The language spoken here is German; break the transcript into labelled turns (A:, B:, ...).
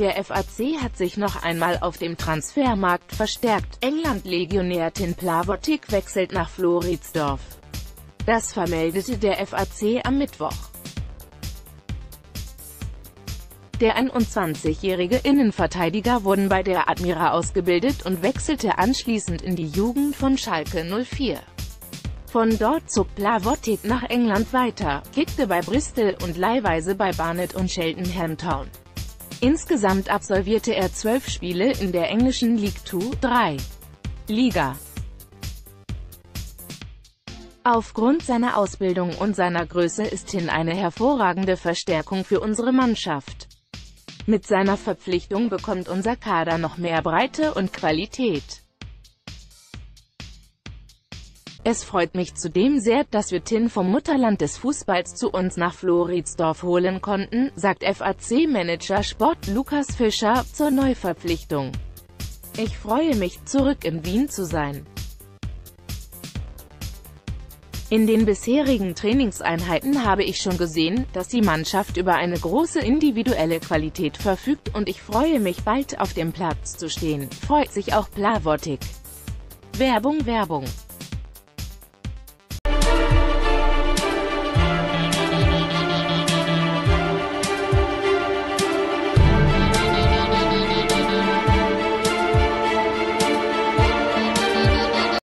A: Der FAC hat sich noch einmal auf dem Transfermarkt verstärkt. England-Legionär Tin Plavotic wechselt nach Floridsdorf. Das vermeldete der FAC am Mittwoch. Der 21-jährige Innenverteidiger wurde bei der Admira ausgebildet und wechselte anschließend in die Jugend von Schalke 04. Von dort zog Plavotic nach England weiter, kickte bei Bristol und leihweise bei Barnet und Cheltenham Town. Insgesamt absolvierte er zwölf Spiele in der englischen League 2, 3. Liga. Aufgrund seiner Ausbildung und seiner Größe ist Hin eine hervorragende Verstärkung für unsere Mannschaft. Mit seiner Verpflichtung bekommt unser Kader noch mehr Breite und Qualität. Es freut mich zudem sehr, dass wir Tin vom Mutterland des Fußballs zu uns nach Floridsdorf holen konnten, sagt FAC-Manager Sport Lukas Fischer zur Neuverpflichtung. Ich freue mich, zurück in Wien zu sein. In den bisherigen Trainingseinheiten habe ich schon gesehen, dass die Mannschaft über eine große individuelle Qualität verfügt und ich freue mich bald auf dem Platz zu stehen, freut sich auch Plavotic. Werbung Werbung